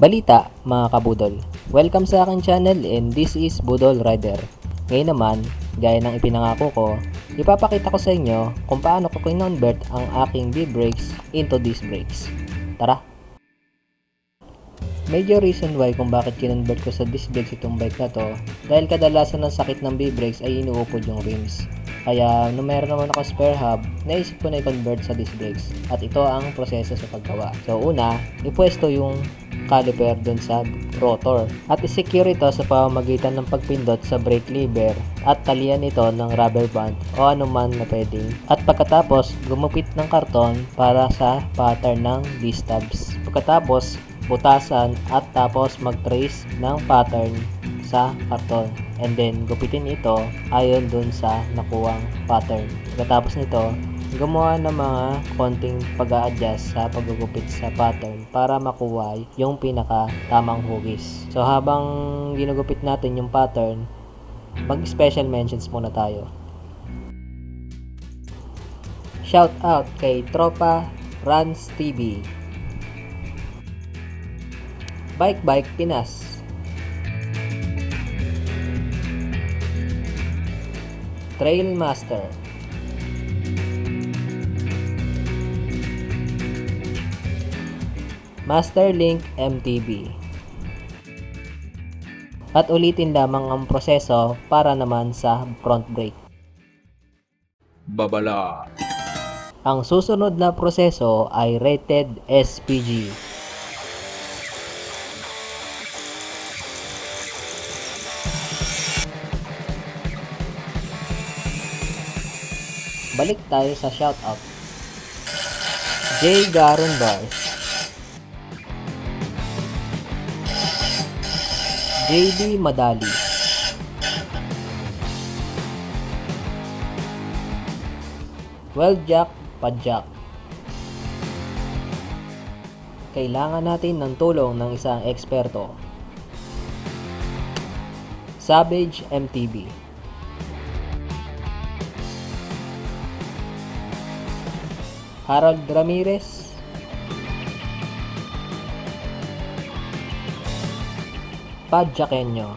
Balita mga kabudol. Welcome sa aking channel and this is Budol Rider. Ngayon naman, gaya ng ipinangako ko, ipapakita ko sa inyo kung paano ko kinonvert ang aking V-brakes into disc brakes. Tara! Major reason why kung bakit kinonvert ko sa disc brakes itong bike na to dahil kadalasan ng sakit ng V-brakes ay inuupod yung rims. Kaya nung meron naman ako spare hub, naisip ko na i-convert sa disc brakes at ito ang proseso sa paggawa. So una, ipwesto yung caliper dun sa rotor at i-secure ito sa pamamagitan ng pagpindot sa brake lever at talian ito ng rubber band o anuman na pwedeng at pagkatapos gumupit ng karton para sa pattern ng D-stubs. Pagkatapos butasan at tapos mag-trace ng pattern sa karton and then gupitin ito ayon dun sa nakuwang pattern. Pagkatapos nito, gumawa ng mga konting pag adjust sa paggugupit sa pattern para makuha yung pinaka tamang hugis. So habang ginugupit natin yung pattern, mag special mentions muna tayo. Shout out kay Tropa Runs TV. Bike Bike Pinas. Trail Master. Masterlink MTB. At ulitin lamang ang proseso para naman sa front brake. Babala. Ang susunod na proseso ay rated SPG. Balik tayo sa shoutout. J. Garon Bars. JD Madali. Well Jack Padjak. Kailangan natin ng tulong ng isang eksperto. Savage MTV. Harold Ramirez. Padjakenyo.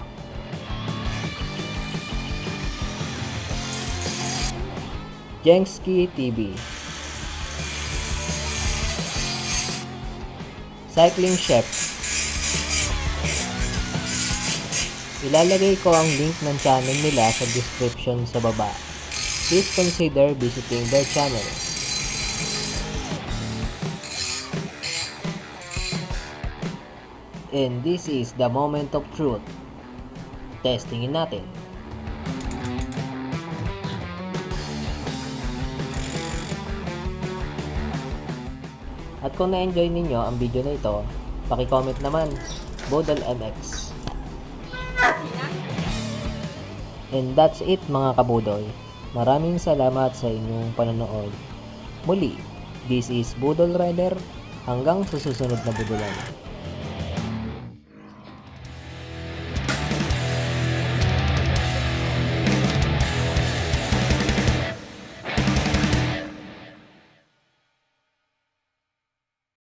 Jengski TV. Cycling Chef. Ilalagay ko ang link ng channel nila sa description sa baba. Please consider visiting their channel. And this is the moment of truth. Testingin natin. At kung na-enjoy ninyo ang video na ito, paki-comment naman, Bodal MX. And that's it mga kabudol. Maraming salamat sa inyong panonood. Muli, this is Budol Rider. Hanggang sa susunod na budulan.